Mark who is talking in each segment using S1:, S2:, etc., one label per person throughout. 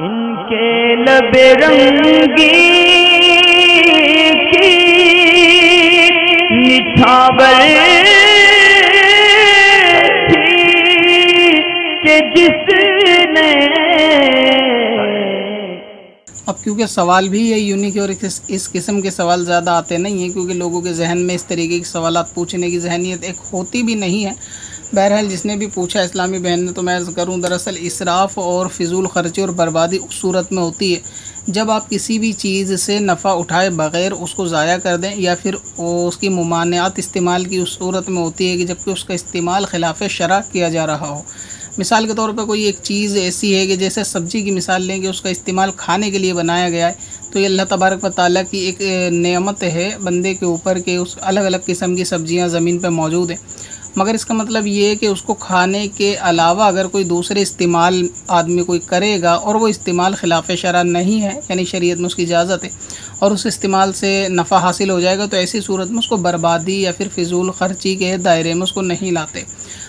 S1: इनके लब रंगी की मिठावर थी के जिसने
S2: अब क्योंकि सवाल भी ये यूनिक और इस, इस किस्म के सवाल ज़्यादा आते नहीं हैं क्योंकि लोगों के जहन में इस तरीके के सवाल पूछने की जहनीत एक होती भी नहीं है। बहरहाल जिसने भी पूछा इस्लामी बहन ने तो मैं करूँ दरअसल इसराफ़ और फिजूल ख़र्चे और बर्बादी उस सूरत में होती है। जब आप किसी भी चीज़ से नफ़ा उठाए बग़ैर उसको ज़ाया कर दें या फिर उसकी ममानियात इस्तेमाल की उस सूरत में होती है कि जबकि उसका इस्तेमाल ख़िलाफ़ शरा किया जा रहा हो मिसाल के तौर पर कोई एक चीज़ ऐसी है कि जैसे सब्ज़ी की मिसाल लें कि उसका इस्तेमाल खाने के लिए बनाया गया है तो ये अल्लाह तबारक ताली की एक नेमत है बंदे के ऊपर के उस अलग अलग किस्म की सब्ज़ियाँ ज़मीन पर मौजूद हैं। मगर इसका मतलब ये है कि उसको खाने के अलावा अगर कोई दूसरे इस्तेमाल आदमी कोई करेगा और वो इस्तेमाल ख़िलाफ़ शरा नहीं है, यानी शरीयत में उसकी इजाज़त है और उस इस्तेमाल से नफ़ा हासिल हो जाएगा तो ऐसी सूरत में उसको बर्बादी या फिर फ़िजूल ख़र्ची के दायरे में उसको नहीं लाते।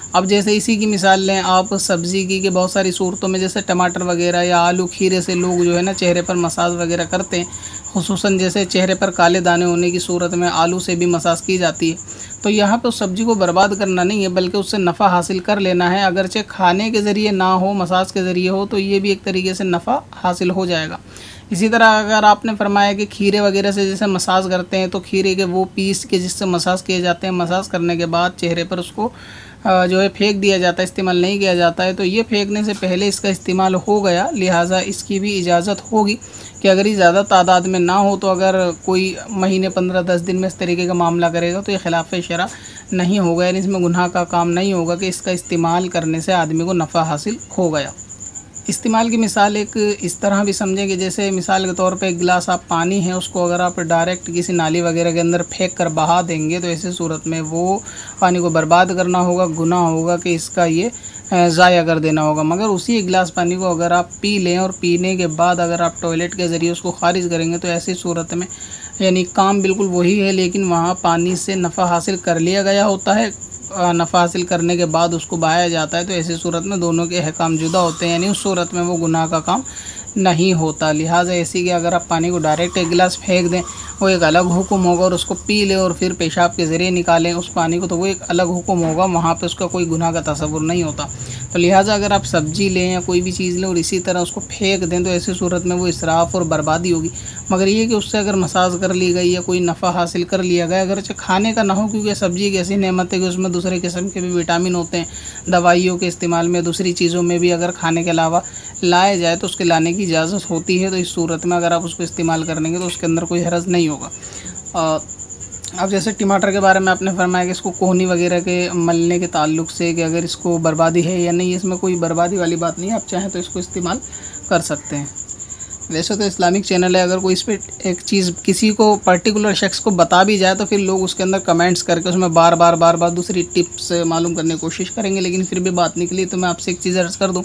S2: अब जैसे इसी की मिसाल लें, आप सब्ज़ी की कि बहुत सारी सूरतों में जैसे टमाटर वगैरह या आलू, खीरे से लोग जो है ना चेहरे पर मसाज वगैरह करते हैं खसूस जैसे चेहरे पर काले दाने होने की सूरत में आलू से भी मसाज की जाती है। तो यहाँ पर सब्ज़ी को बर्बाद करना नहीं है, बल्कि उससे नफ़ा हासिल कर लेना है। अगरचे खाने के ज़रिए ना हो, मसाज के ज़रिए हो तो ये भी एक तरीके से नफ़ा हासिल हो जाएगा। इसी तरह अगर आपने फरमाया कि खीरे वगैरह से जैसे मसाज करते हैं तो खीरे के वो पीस के जिससे मसाज किए जाते हैं, मसाज करने के बाद चेहरे पर उसको जो है फेंक दिया जाता है, इस्तेमाल नहीं किया जाता है तो ये फेंकने से पहले इसका इस्तेमाल हो गया, लिहाजा इसकी भी इजाज़त होगी कि अगर ये ज़्यादा तादाद में ना हो तो अगर कोई महीने पंद्रह दस दिन में इस तरीके का मामला करेगा तो ये खिलाफ शरा नहीं होगा, यानी इसमें गुनाह का काम नहीं होगा कि इसका इस्तेमाल करने से आदमी को नफ़ा हासिल हो गया। इस्तेमाल की मिसाल एक इस तरह भी समझें कि जैसे मिसाल के तौर पे एक गिलास आप पानी है, उसको अगर आप डायरेक्ट किसी नाली वगैरह के अंदर फेंक कर बहा देंगे तो ऐसी सूरत में वो पानी को बर्बाद करना होगा गुना होगा कि इसका ये ज़ाया कर देना होगा। मगर उसी एक गिलास पानी को अगर आप पी लें और पीने के बाद अगर आप टॉयलेट के ज़रिए उसको खारिज करेंगे तो ऐसी सूरत में यानी काम बिल्कुल वही है, लेकिन वहाँ पानी से नफ़ा हासिल कर लिया गया होता है। नफ़ा हासिल करने के बाद उसको बहाया जाता है तो ऐसी सूरत में दोनों के अहकाम जुदा होते हैं, यानी उस सूरत में वो गुनाह का काम नहीं होता। लिहाजा ऐसी कि अगर आप पानी को डायरेक्ट एक गिलास फेंक दें, वो एक अलग हुक्म होगा और उसको पी लें और फिर पेशाब के ज़रिए निकालें, उस पानी को तो वो एक अलग हुक्म होगा, वहाँ पर उसका कोई गुनाह का तस्वुर नहीं होता। तो लिहाजा अगर आप सब्ज़ी लें या कोई भी चीज़ लें और इसी तरह उसको फेंक दें तो ऐसी सूरत में वो इसराफ़ और बर्बादी होगी। मगर ये कि उससे अगर मसाज कर ली गई या कोई नफ़ा हासिल कर लिया गया अगर खाने का ना हो, क्योंकि सब्ज़ी एक ऐसी नेमत है कि उसमें दूसरे किस्म के भी विटामिन होते हैं, दवाइयों के इस्तेमाल में, दूसरी चीज़ों में भी अगर खाने के अलावा लाया जाए तो उसके लाने की इजाज़त होती है। तो इस सूरत में अगर आप उसको इस्तेमाल करेंगे तो उसके अंदर कोई हरज नहीं होगा। अब जैसे टमाटर के बारे में आपने फरमाया कि इसको कोहनी वगैरह के मलने के ताल्लुक से कि अगर इसको बर्बादी है या नहीं, इसमें कोई बर्बादी वाली बात नहीं है। आप चाहें तो इसको इस्तेमाल कर सकते हैं। वैसे तो इस्लामिक चैनल है, अगर कोई इस पर एक चीज़ किसी को पर्टिकुलर शख्स को बता भी जाए तो फिर लोग उसके अंदर कमेंट्स करके उसमें बार बार बार बार दूसरी टिप्स मालूम करने की कोशिश करेंगे, लेकिन फिर भी बात निकली तो मैं आपसे एक चीज़ अर्ज़ कर दूँ।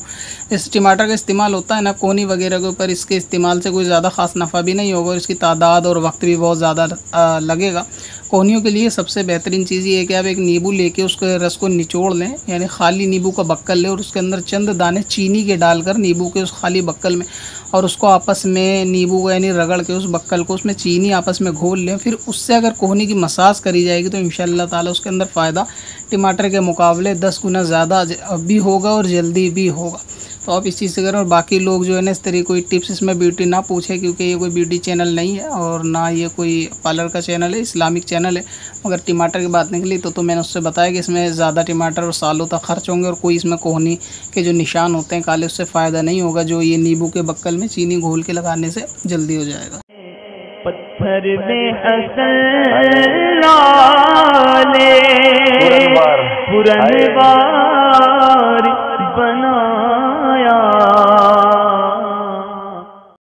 S2: जैसे टमाटर का इस्तेमाल होता है ना, कोनी वगैरह के ऊपर, इसके इस्तेमाल से कोई ज़्यादा ख़ास नफ़ा भी नहीं होगा, और इसकी तादाद और वक्त भी बहुत ज़्यादा लगेगा। कोहनियों के लिए सबसे बेहतरीन चीज़ ये है कि आप एक नींबू लेके उसके रस को निचोड़ लें, यानी खाली नींबू का बक्कल लें, और उसके अंदर चंद दाने चीनी के डालकर नींबू के उस खाली बक्कल में, और उसको आपस में नींबू को यानी रगड़ के, उस बक्कल को, उसमें चीनी आपस में घोल लें, फिर उससे अगर कोहनी की मसाज करी जाएगी तो इन ताला उसके अंदर फ़ायदा, टमाटर के मुकाबले दस गुना ज़्यादा भी होगा और जल्दी भी होगा। तो आप इस चीज़ से करें और बाकी लोग जो है ना इस तरह कोई टिप्स इसमें ब्यूटी ना पूछे क्योंकि ये कोई ब्यूटी चैनल नहीं है और ना ये कोई पार्लर का चैनल है इस्लामिक चैनल है। मगर टमाटर की बात निकली तो तो मैंने उससे बताया कि इसमें ज़्यादा टमाटर और सालों तक खर्च होंगे और कोई इसमें कोहनी के जो निशान होते हैं काले उससे फ़ायदा नहीं होगा जो ये नींबू के बक्कल में चीनी घोल के लगाने से जल्दी हो जाएगा।
S1: पत्थर में हसन पुरनवार।